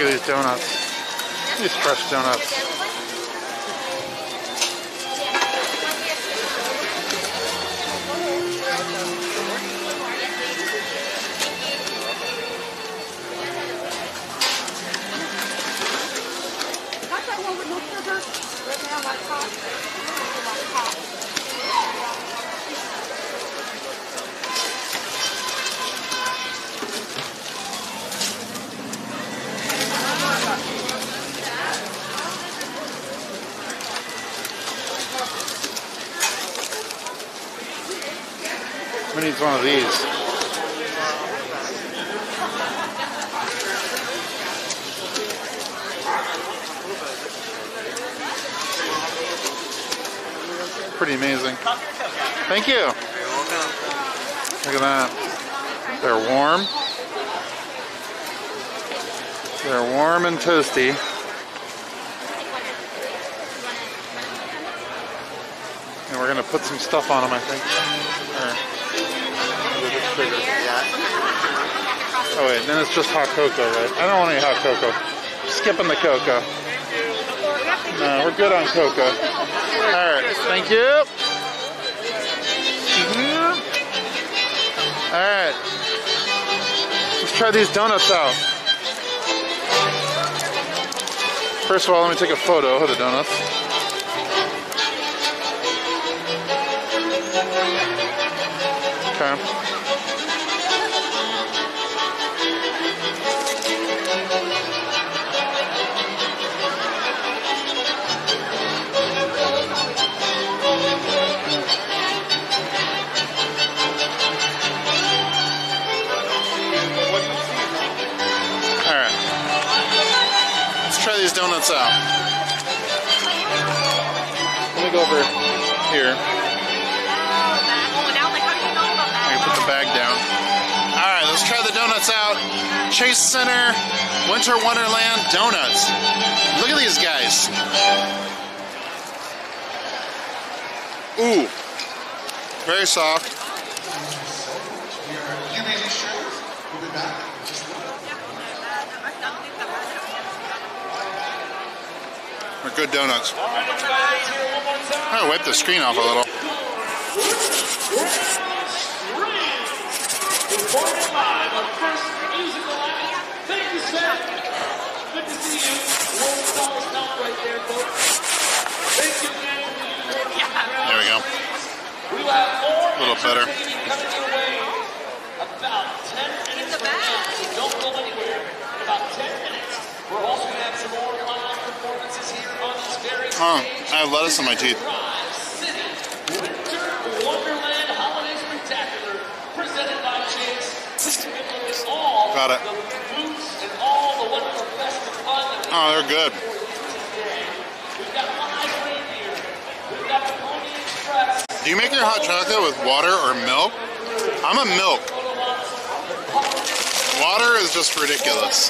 Look at these donuts. These fresh donuts. Who needs one of these? Pretty amazing. Thank you. Look at that. They're warm. They're warm and toasty. And we're gonna put some stuff on them, I think. Oh wait, then it's just hot cocoa, right? I don't want any hot cocoa. Skipping the cocoa. No, we're good on cocoa. All right, thank you. Mm-hmm. All right, let's try these donuts out. First of all, let me take a photo of the donuts. Donuts out. Let me go over here. I put the bag down. Alright, let's try the donuts out. Chase Center Winter Wonderland Donuts. Look at these guys. Ooh. Very soft. They're good donuts. Gonna wipe the screen off a little. Recorded live on First Musical Live. Booths I have lettuce wonderful my teeth. that we Oh, they're good. Got got. Do you make your hot chocolate with water or milk? I'm a milk. Water is just ridiculous.